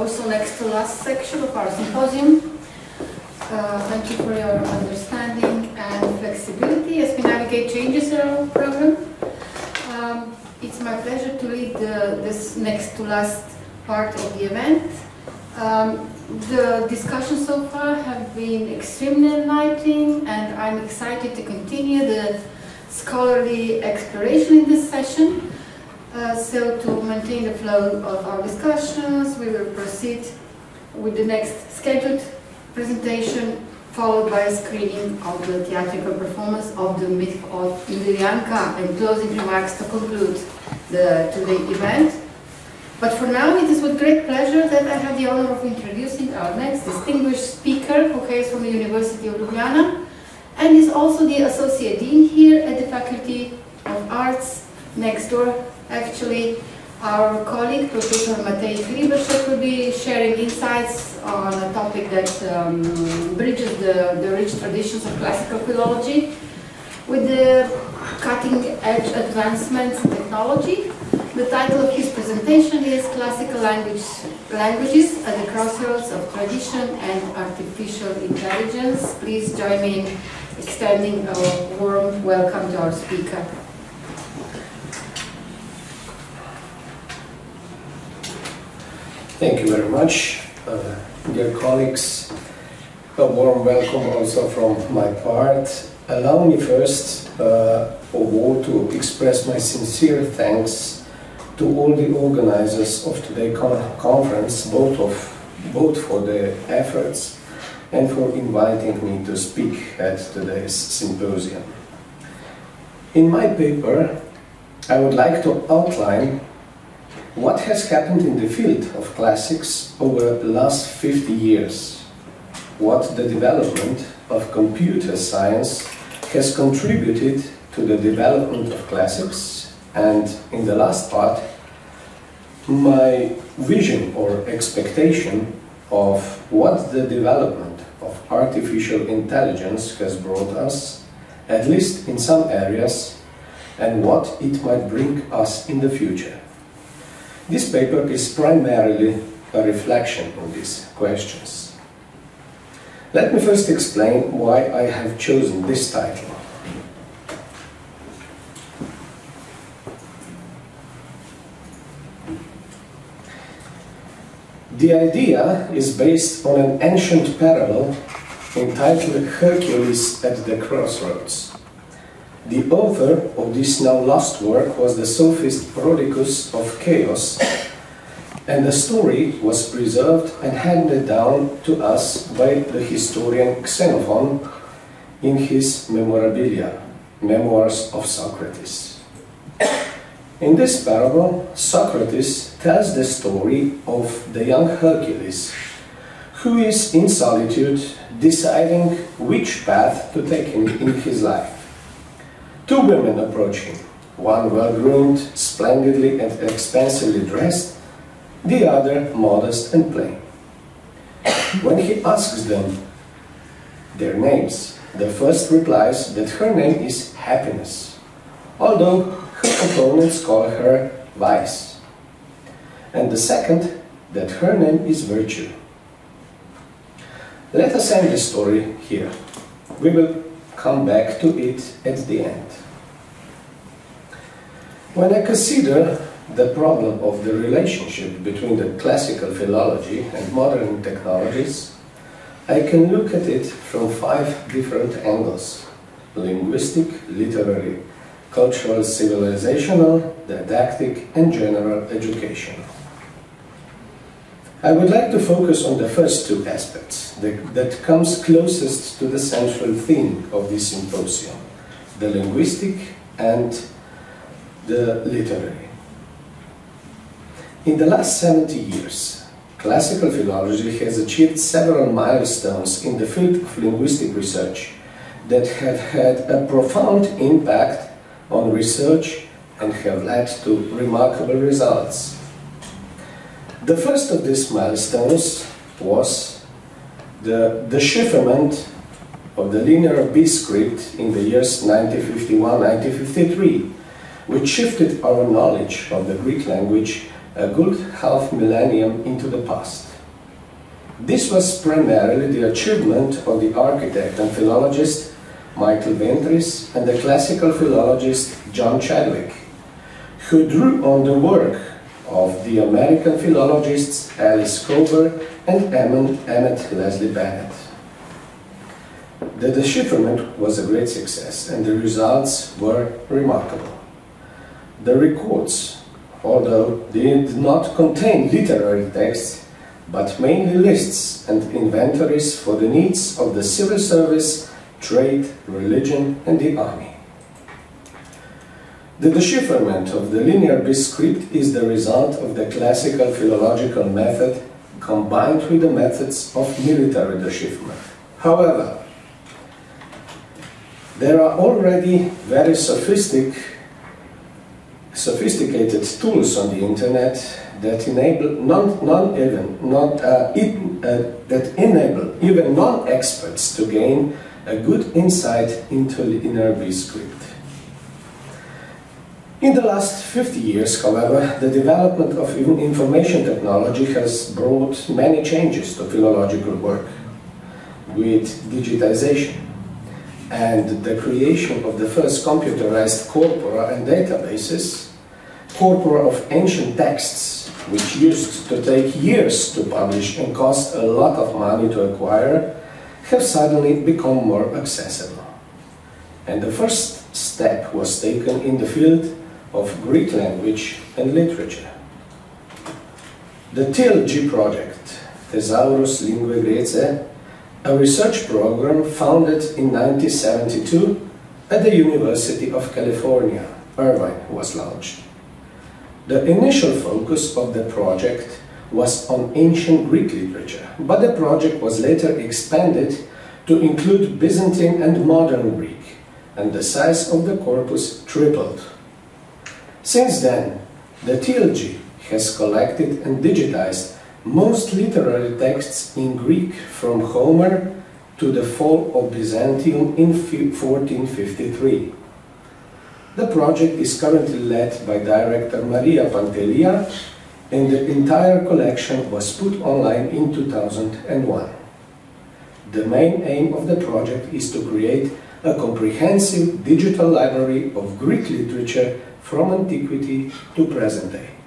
also next to last section of our symposium. Uh, thank you for your understanding and flexibility as we navigate changes in our program. Um, it's my pleasure to lead the, this next to last part of the event. Um, the discussions so far have been extremely enlightening and I'm excited to continue the scholarly exploration in this session. Uh, so to maintain the flow of our discussions, we will proceed with the next scheduled presentation, followed by a screening of the theatrical performance of the myth of Illyrianka and closing remarks to conclude the today's event. But for now, it is with great pleasure that I have the honor of introducing our next distinguished speaker, who hails from the University of Ljubljana, and is also the Associate Dean here at the Faculty of Arts next door. Actually, our colleague, Professor Matej Hriberšek, will be sharing insights on a topic that um, bridges the, the rich traditions of classical philology with the cutting-edge advancements in technology. The title of his presentation is Classical Language, Languages at the Crossroads of Tradition and Artificial Intelligence. Please join me in extending a warm welcome to our speaker. Thank you very much, uh, dear colleagues. A warm welcome also from my part. Allow me first uh, of all to express my sincere thanks to all the organizers of today's con conference, both, of, both for their efforts and for inviting me to speak at today's symposium. In my paper, I would like to outline what has happened in the field of classics over the last 50 years? What the development of computer science has contributed to the development of classics? And in the last part, my vision or expectation of what the development of artificial intelligence has brought us, at least in some areas, and what it might bring us in the future. This paper is primarily a reflection on these questions. Let me first explain why I have chosen this title. The idea is based on an ancient parable entitled Hercules at the Crossroads. The author of this now lost work was the sophist Prodicus of Chios, and the story was preserved and handed down to us by the historian Xenophon in his Memorabilia, Memoirs of Socrates. In this parable, Socrates tells the story of the young Hercules, who is in solitude deciding which path to take in, in his life. Two women approach him, one well-groomed, splendidly and expensively dressed, the other modest and plain. When he asks them their names, the first replies that her name is Happiness, although her opponents call her Vice, and the second that her name is Virtue. Let us end the story here. We will come back to it at the end. When I consider the problem of the relationship between the classical philology and modern technologies, I can look at it from five different angles linguistic, literary, cultural, civilizational, didactic, and general education. I would like to focus on the first two aspects that, that comes closest to the central theme of this symposium, the linguistic and the literary. In the last 70 years, classical philology has achieved several milestones in the field of linguistic research that have had a profound impact on research and have led to remarkable results. The first of these milestones was the decipherment of the linear B script in the years 1951-1953 which shifted our knowledge of the Greek language a good half millennium into the past. This was primarily the achievement of the architect and philologist Michael Ventris and the classical philologist John Chadwick, who drew on the work of the American philologists Alice Kober and Emmett Leslie Bennett. The decipherment was a great success and the results were remarkable. The records, although they did not contain literary texts, but mainly lists and inventories for the needs of the civil service, trade, religion, and the army. The decipherment of the linear B script is the result of the classical philological method combined with the methods of military decipherment. However, there are already very sophistic, sophisticated tools on the internet that enable non even not uh, it, uh, that enable even non-experts to gain a good insight into linear B script. In the last 50 years, however, the development of information technology has brought many changes to philological work with digitization and the creation of the first computerized corpora and databases, corpora of ancient texts, which used to take years to publish and cost a lot of money to acquire, have suddenly become more accessible. And the first step was taken in the field of Greek language and literature. The TLG project, Thesaurus Linguae Graecae, a research program founded in 1972 at the University of California, Irvine, was launched. The initial focus of the project was on ancient Greek literature, but the project was later expanded to include Byzantine and modern Greek, and the size of the corpus tripled. Since then, the TLG has collected and digitized most literary texts in Greek from Homer to the fall of Byzantium in 1453. The project is currently led by director Maria Pantelia and the entire collection was put online in 2001. The main aim of the project is to create a comprehensive digital library of Greek literature from antiquity to present day.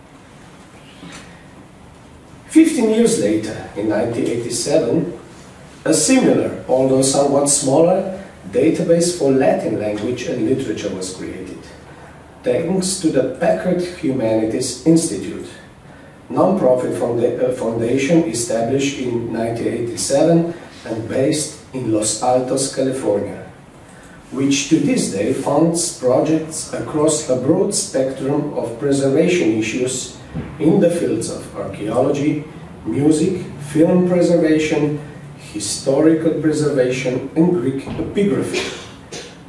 Fifteen years later, in 1987, a similar, although somewhat smaller, database for Latin language and literature was created, thanks to the Packard Humanities Institute, non-profit uh, foundation established in 1987 and based in Los Altos, California which to this day funds projects across a broad spectrum of preservation issues in the fields of archaeology, music, film preservation, historical preservation, and Greek epigraphy,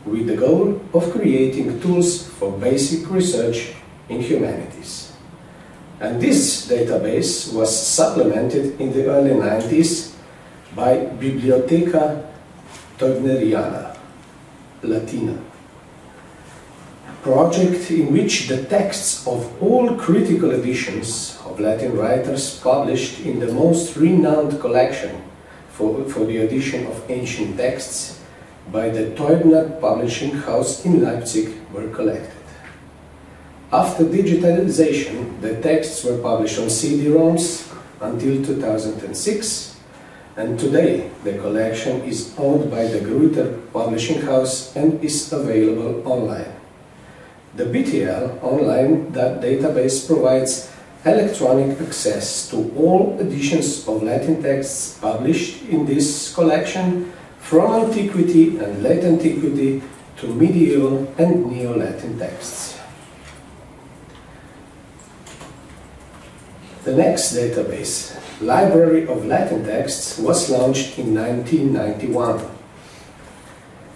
with the goal of creating tools for basic research in humanities. And this database was supplemented in the early 90s by Biblioteca Teubneriana, Latina project in which the texts of all critical editions of Latin writers published in the most renowned collection for, for the edition of ancient texts by the Teubner Publishing House in Leipzig were collected. After digitalization, the texts were published on CD-ROMs until 2006 and today the collection is owned by the Gruyter Publishing House and is available online. The BTL online database provides electronic access to all editions of Latin texts published in this collection from antiquity and late antiquity to medieval and neo-Latin texts. The next database Library of Latin Texts was launched in 1991.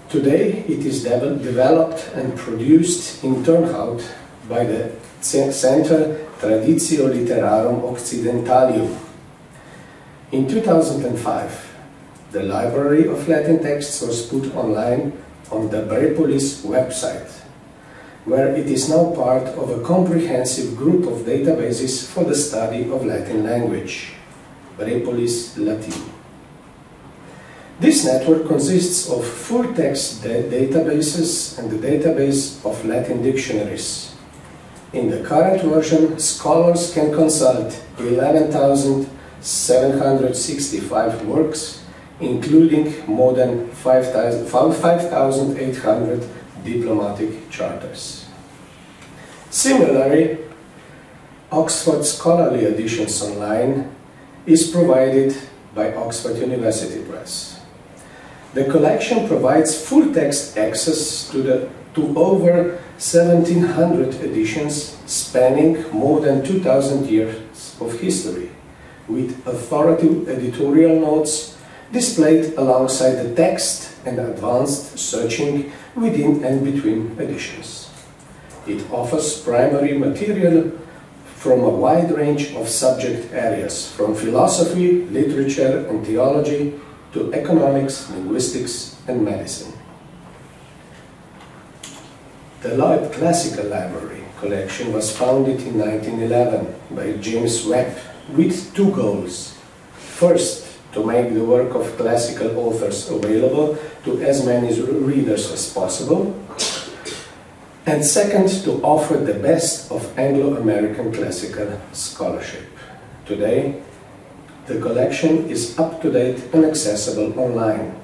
Today it is developed and produced in Turnhout by the Center Traditio Litterarum Occidentalium. In 2005, the Library of Latin Texts was put online on the Brepolis website where it is now part of a comprehensive group of databases for the study of Latin language. Brepolis Latin. This network consists of full-text databases and the database of Latin dictionaries. In the current version, scholars can consult 11,765 works, including more than 5,800 diplomatic charters. Similarly, Oxford Scholarly Editions Online is provided by Oxford University Press. The collection provides full text access to, the, to over 1700 editions spanning more than 2000 years of history, with authoritative editorial notes displayed alongside the text and advanced searching within and between editions. It offers primary material from a wide range of subject areas, from philosophy, literature and theology to economics, linguistics and medicine. The Loeb Classical Library collection was founded in 1911 by James Loeb with two goals. First, to make the work of classical authors available to as many readers as possible, and second, to offer the best of Anglo-American classical scholarship. Today, the collection is up-to-date and accessible online.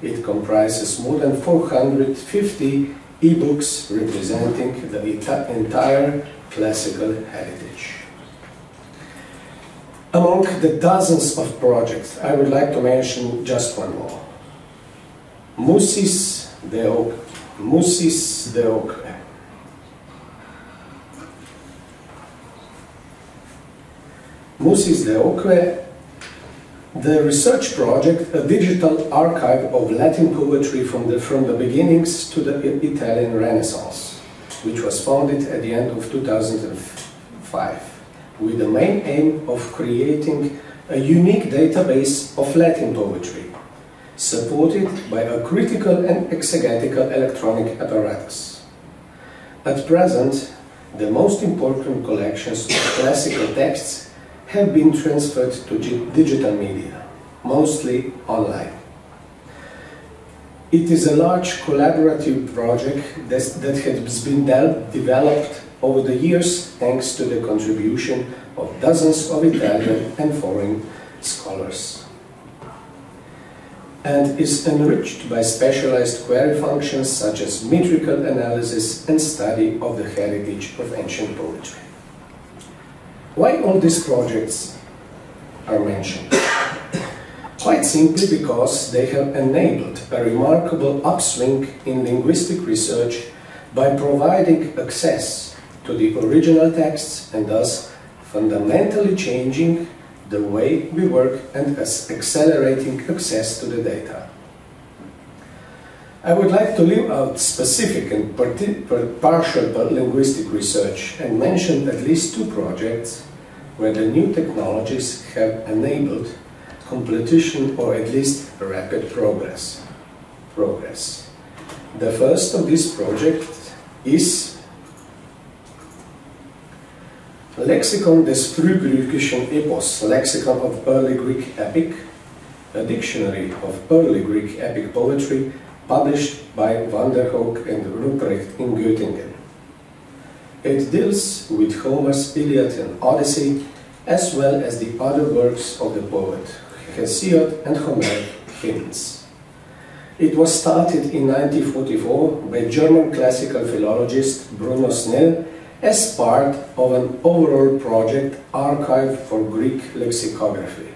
It comprises more than 450 e-books representing the entire classical heritage. Among the dozens of projects, I would like to mention just one more. Musis de, Musisque Deoque, the research project, a digital archive of Latin poetry from the, from the beginnings to the Italian Renaissance, which was founded at the end of 2005 with the main aim of creating a unique database of Latin poetry, supported by a critical and exegetical electronic apparatus. At present, the most important collections of classical texts have been transferred to digital media, mostly online. It is a large collaborative project that, has been developed over the years thanks to the contribution of dozens of Italian and foreign scholars and is enriched by specialized query functions such as metrical analysis and study of the heritage of ancient poetry. Why all these projects are mentioned? Quite simply because they have enabled a remarkable upswing in linguistic research by providing access to the original texts and thus fundamentally changing the way we work and accelerating access to the data. I would like to leave out specific and partial linguistic research and mention at least two projects where the new technologies have enabled completion or at least rapid progress. progress. The first of these projects is Lexicon des frühgriechischen Epos, Lexicon of Early Greek Epic, a dictionary of early Greek epic poetry published by Vandenhoeck and Ruprecht in Göttingen. It deals with Homer's Iliad and Odyssey, as well as the other works of the poet, Hesiod and Homeric hymns. It was started in 1944 by German classical philologist Bruno Snell as part of an overall project Archive for Greek Lexicography,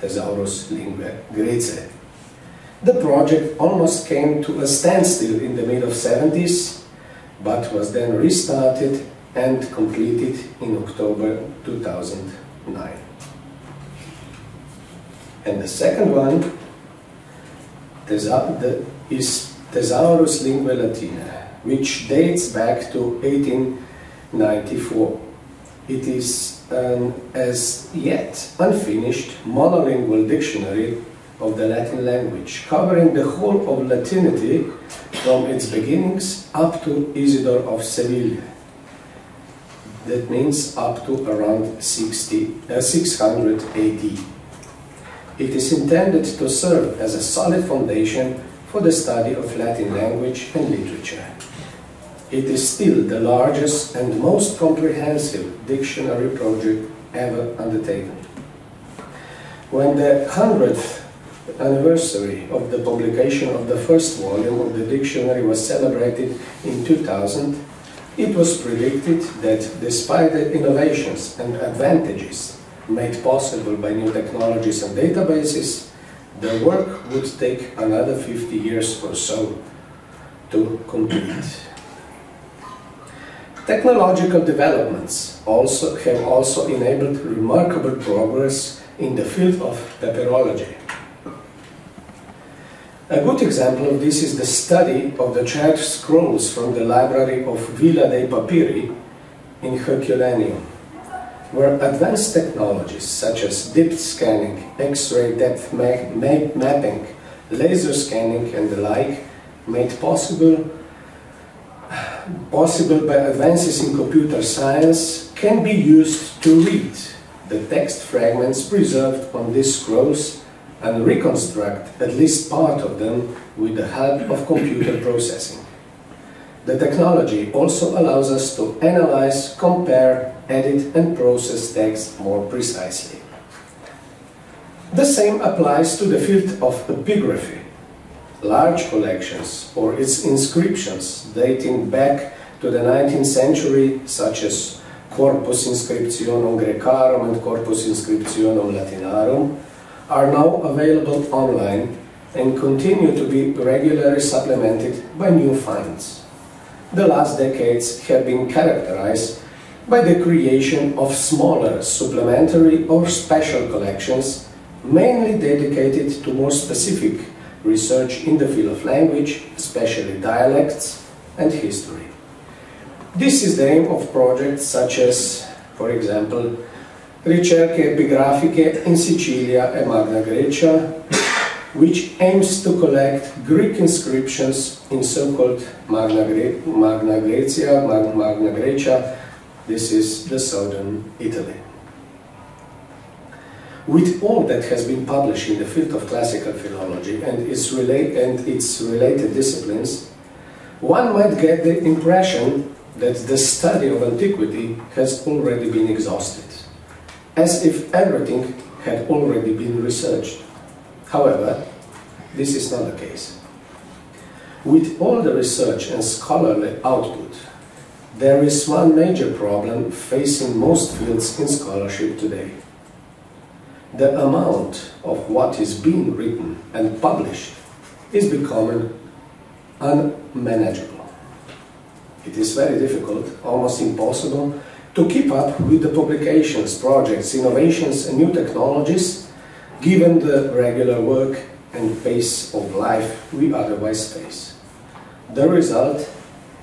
Thesaurus Linguae Graecae. The project almost came to a standstill in the mid-70s, but was then restarted and completed in October 2009. And the second one is Thesaurus Linguae Latinae, which dates back to 1894. It is an as yet unfinished monolingual dictionary of the Latin language, covering the whole of Latinity from its beginnings up to Isidore of Seville. That means up to around 60, uh, 600 AD. it is intended to serve as a solid foundation for the study of Latin language and literature. It is still the largest and most comprehensive dictionary project ever undertaken. When the 100th anniversary of the publication of the first volume of the dictionary was celebrated in 2000, it was predicted that despite the innovations and advantages made possible by new technologies and databases, the work would take another 50 years or so to complete. Technological developments also have also enabled remarkable progress in the field of papyrology. A good example of this is the study of the charred scrolls from the library of Villa dei Papiri in Herculaneum, where advanced technologies such as depth scanning, X-ray depth ma ma mapping, laser scanning and the like made possible possible by advances in computer science can be used to read the text fragments preserved on these scrolls and reconstruct at least part of them with the help of computer processing. The technology also allows us to analyze, compare, edit and process text more precisely. The same applies to the field of epigraphy. Large collections or its inscriptions dating back to the 19th century, such as Corpus Inscriptionum Graecarum and Corpus Inscriptionum Latinarum, are now available online and continue to be regularly supplemented by new finds. The last decades have been characterized by the creation of smaller supplementary or special collections, mainly dedicated to more specific research in the field of language, especially dialects and history. This is the aim of projects such as, for example, ricerche epigrafiche in Sicilia e Magna Grecia, which aims to collect Greek inscriptions in so-called Magna, Gre Magna Grecia, Mag Magna Grecia, this is the southern Italy. With all that has been published in the field of classical philology and its, and its related disciplines, one might get the impression that the study of antiquity has already been exhausted as if everything had already been researched. However, this is not the case. With all the research and scholarly output, there is one major problem facing most fields in scholarship today. The amount of what is being written and published is becoming unmanageable. It is very difficult, almost impossible, to keep up with the publications, projects, innovations and new technologies given the regular work and pace of life we otherwise face. The result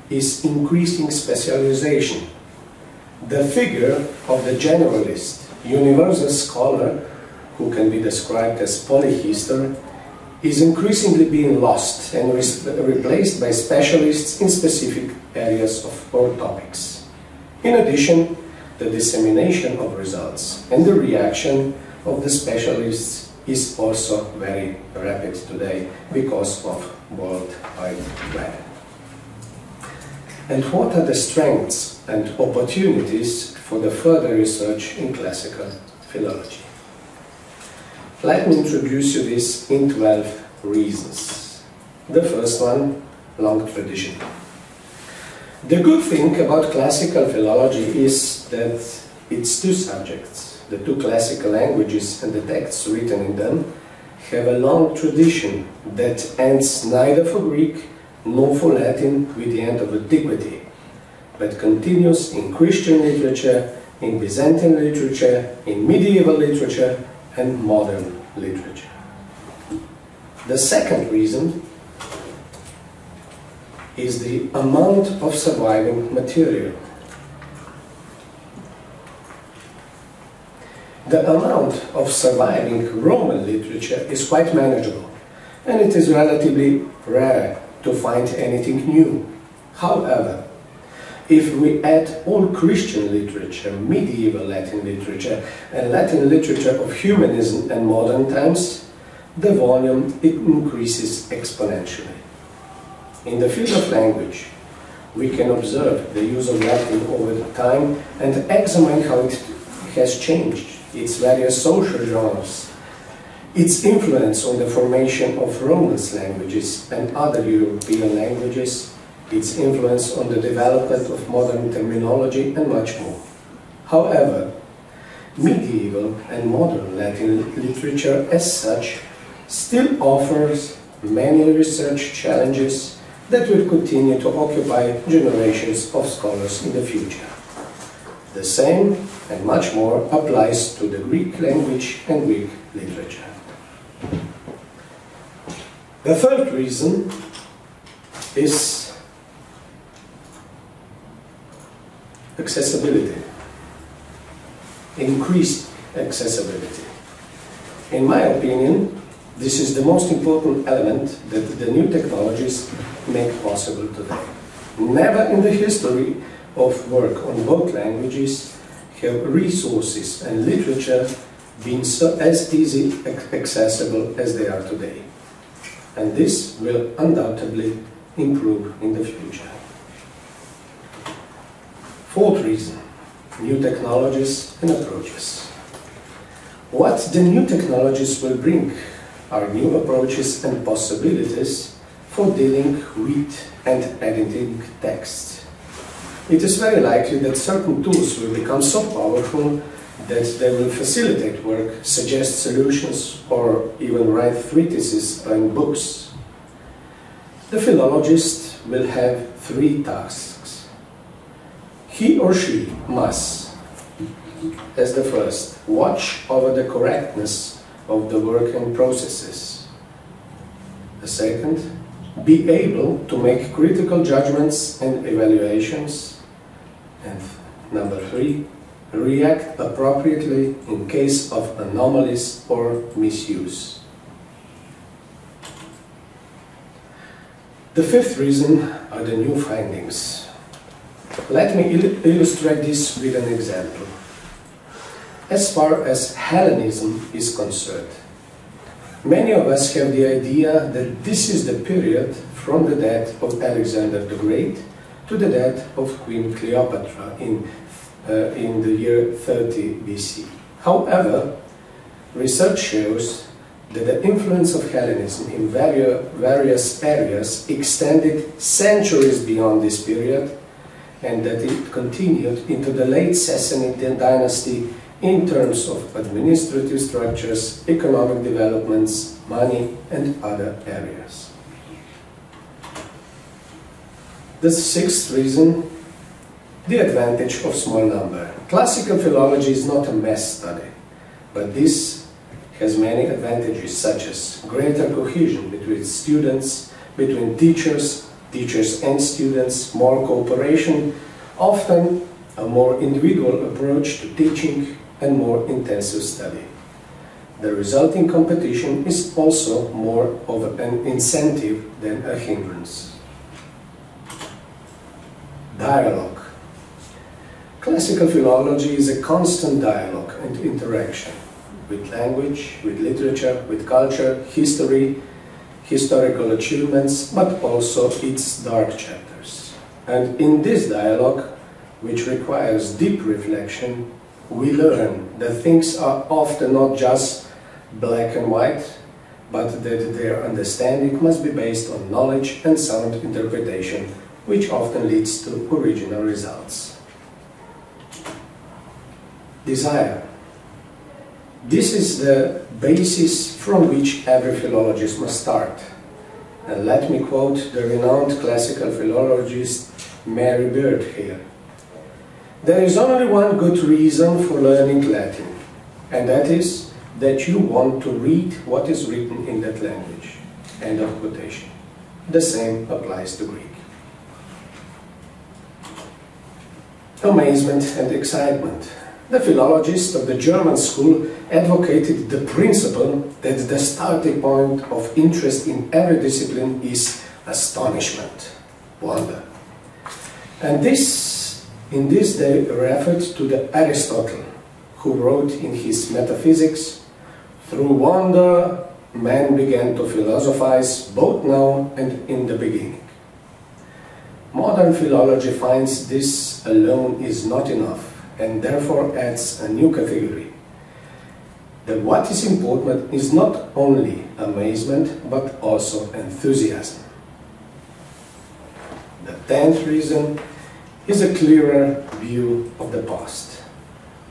is increasing specialization. The figure of the generalist, universal scholar, who can be described as polyhistor, is increasingly being lost and replaced by specialists in specific areas of or topics. In addition, the dissemination of results and the reaction of the specialists is also very rapid today because of World Wide Web. And what are the strengths and opportunities for the further research in classical philology? Let me introduce you this in 12 reasons. The first one, long tradition. The good thing about classical philology is that its two subjects, the two classical languages and the texts written in them, have a long tradition that ends neither for Greek nor for Latin with the end of antiquity, but continues in Christian literature, in Byzantine literature, in medieval literature, and modern literature. The second reason is the amount of surviving material. The amount of surviving Roman literature is quite manageable, and it is relatively rare to find anything new. However, if we add all Christian literature, medieval Latin literature, and Latin literature of humanism and modern times, the volume increases exponentially. In the field of language, we can observe the use of Latin over time and examine how it has changed, its various social genres, its influence on the formation of Romance languages and other European languages, its influence on the development of modern terminology, and much more. However, medieval and modern Latin literature as such still offers many research challenges that will continue to occupy generations of scholars in the future. The same and much more applies to the Greek language and Greek literature. The third reason is accessibility, increased accessibility. In my opinion, this is the most important element that the new technologies make possible today. Never in the history of work on both languages have resources and literature been so as easy accessible as they are today. And this will undoubtedly improve in the future. Fourth reason, new technologies and approaches. What the new technologies will bring are new approaches and possibilities for dealing with and editing text. It is very likely that certain tools will become so powerful that they will facilitate work, suggest solutions, or even write treatises and books. The philologist will have three tasks. He or she must, as the first, watch over the correctness of the work and processes. The second, be able to make critical judgments and evaluations. And number three, react appropriately in case of anomalies or misuse. The fifth reason are the new findings. Let me il illustrate this with an example. As far as Hellenism is concerned, many of us have the idea that this is the period from the death of Alexander the Great to the death of Queen Cleopatra in uh, in the year 30 BC. However, research shows that the influence of Hellenism in various areas extended centuries beyond this period and that it continued into the late Sassanid dynasty in terms of administrative structures, economic developments, money and other areas. The sixth reason the advantage of small number. Classical philology is not a mass study, but this has many advantages such as greater cohesion between students, between teachers, teachers and students, more cooperation, often a more individual approach to teaching and more intensive study. The resulting competition is also more of an incentive than a hindrance. Dialogue Classical philology is a constant dialogue and interaction with language, with literature, with culture, history, historical achievements, but also its dark chapters. And in this dialogue, which requires deep reflection, we learn that things are often not just black and white, but that their understanding must be based on knowledge and sound interpretation, which often leads to original results desire. This is the basis from which every philologist must start. And let me quote the renowned classical philologist Mary Beard here. There is only one good reason for learning Latin, and that is that you want to read what is written in that language. End of quotation. The same applies to Greek. Amazement and excitement the philologist of the German school advocated the principle that the starting point of interest in every discipline is astonishment, wonder. And this In this they referred to the Aristotle, who wrote in his Metaphysics, Through wonder man began to philosophize both now and in the beginning. Modern philology finds this alone is not enough and therefore adds a new category. That what is important is not only amazement but also enthusiasm. The tenth reason is a clearer view of the past.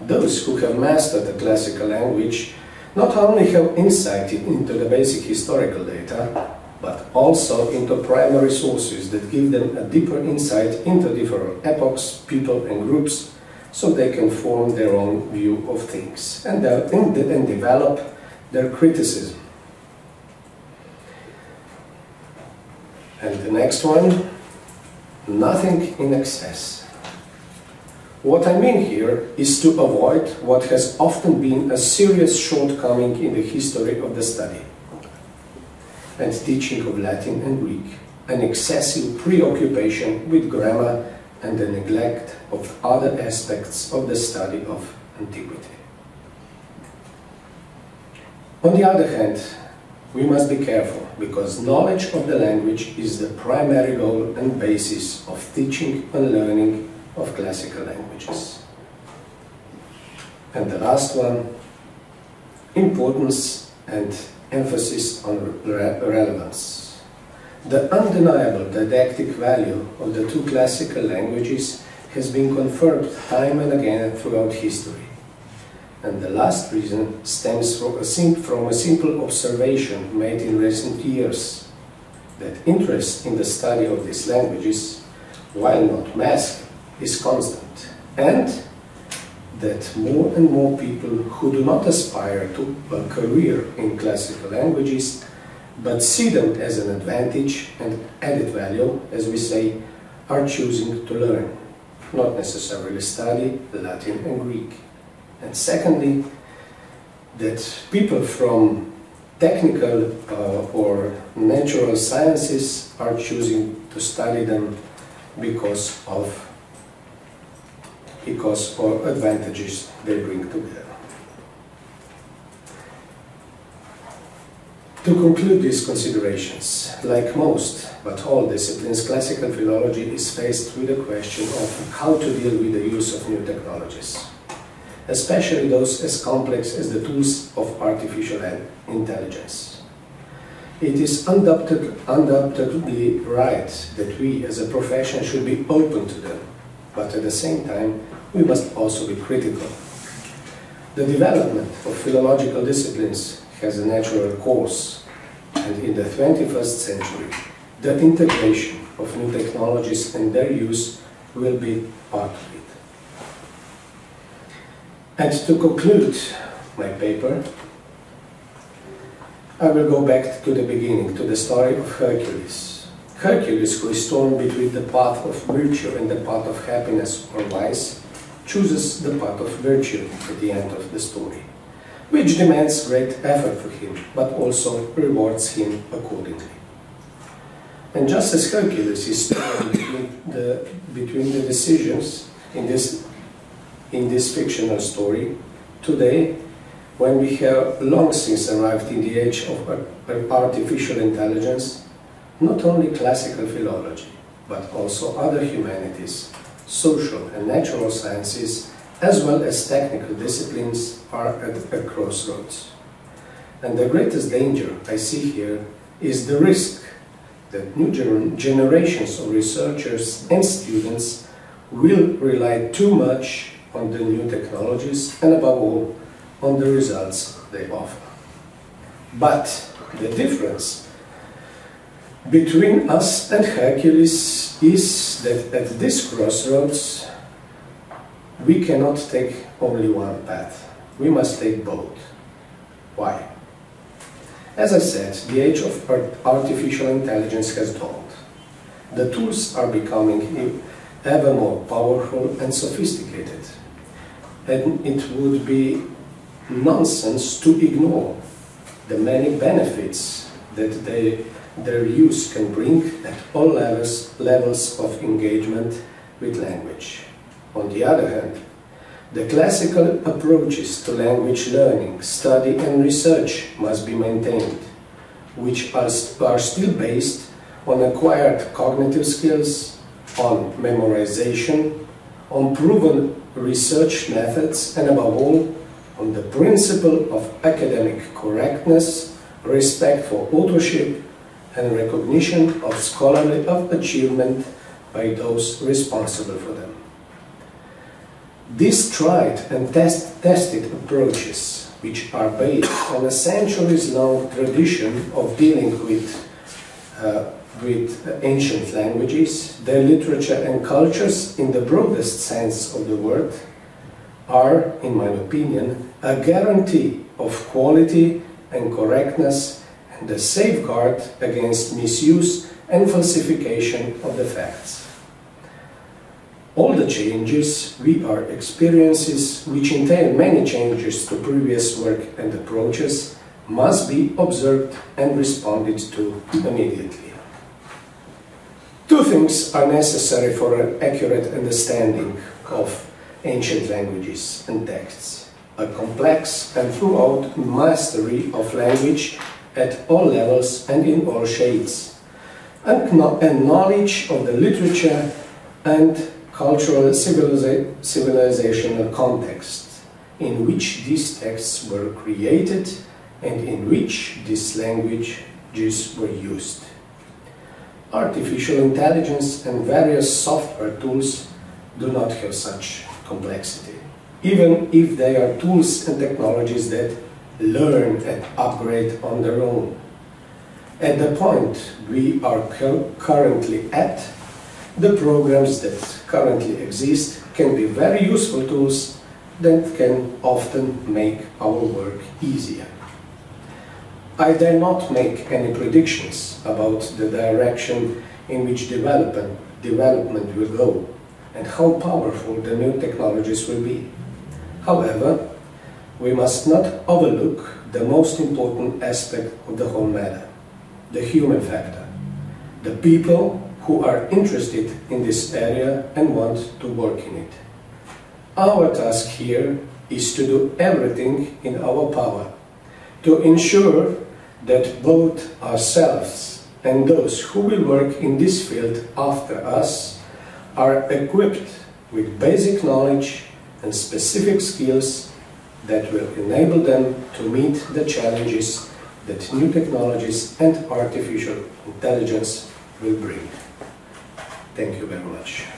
Those who have mastered the classical language not only have insight into the basic historical data, but also into primary sources that give them a deeper insight into different epochs, people and groups, so they can form their own view of things and, and develop their criticism. And the next one, nothing in excess. What I mean here is to avoid what has often been a serious shortcoming in the history of the study and teaching of Latin and Greek, an excessive preoccupation with grammar and the neglect of other aspects of the study of antiquity. On the other hand, we must be careful because knowledge of the language is the primary goal and basis of teaching and learning of classical languages. And the last one, importance and emphasis on re relevance. The undeniable didactic value of the two classical languages has been confirmed time and again throughout history. And the last reason stems from uh, a, from a simple observation made in recent years that interest in the study of these languages, while not masked, is constant and that more and more people who do not aspire to a career in classical languages but see them as an advantage and added value, as we say, are choosing to learn, not necessarily study Latin and Greek. And secondly, that people from technical uh, or natural sciences are choosing to study them because of because of advantages they bring together. To conclude these considerations, like most, but all disciplines, classical philology is faced with the question of how to deal with the use of new technologies, especially those as complex as the tools of artificial intelligence. It is undoubted, undoubtedly right that we as a profession should be open to them, but at the same time we must also be critical. The development of philological disciplines has a natural course, and in the 21st century, the integration of new technologies and their use will be part of it. And to conclude my paper, I will go back to the beginning, to the story of Hercules. Hercules, who is torn between the path of virtue and the path of happiness or vice, chooses the path of virtue at the end of the story, which demands great effort for him, but also rewards him accordingly. And just as Hercules is torn between the, between the decisions in this, in this fictional story, today, when we have long since arrived in the age of artificial intelligence, not only classical philology, but also other humanities social and natural sciences, as well as technical disciplines, are at a crossroads. And the greatest danger I see here is the risk that new gener generations of researchers and students will rely too much on the new technologies and above all on the results they offer. But the difference between us and Hercules is that at this crossroads we cannot take only one path. We must take both. Why? As I said, the age of artificial intelligence has dawned. The tools are becoming ever more powerful and sophisticated. And it would be nonsense to ignore the many benefits that they their use can bring at all levels, levels of engagement with language. On the other hand, the classical approaches to language learning, study and research must be maintained, which are, are still based on acquired cognitive skills, on memorization, on proven research methods, and above all, on the principle of academic correctness, respect for authorship, and recognition of scholarly achievement by those responsible for them. These tried and test tested approaches, which are based on a centuries-long tradition of dealing with, uh, with ancient languages, their literature and cultures in the broadest sense of the word, are, in my opinion, a guarantee of quality and correctness and a safeguard against misuse and falsification of the facts. All the changes we are experiences, which entail many changes to previous work and approaches, must be observed and responded to immediately. Two things are necessary for an accurate understanding of ancient languages and texts. A complex and throughout mastery of language at all levels and in all shades, and, knowledge of the literature and cultural civilizational context in which these texts were created and in which these languages were used. Artificial intelligence and various software tools do not have such complexity, even if they are tools and technologies that learn and upgrade on their own. At the point we are currently at, the programs that currently exist can be very useful tools that can often make our work easier. I dare not make any predictions about the direction in which development, development will go and how powerful the new technologies will be. However, we must not overlook the most important aspect of the whole matter, the human factor, the people who are interested in this area and want to work in it. Our task here is to do everything in our power to ensure that both ourselves and those who will work in this field after us are equipped with basic knowledge and specific skills that will enable them to meet the challenges that new technologies and artificial intelligence will bring. Thank you very much.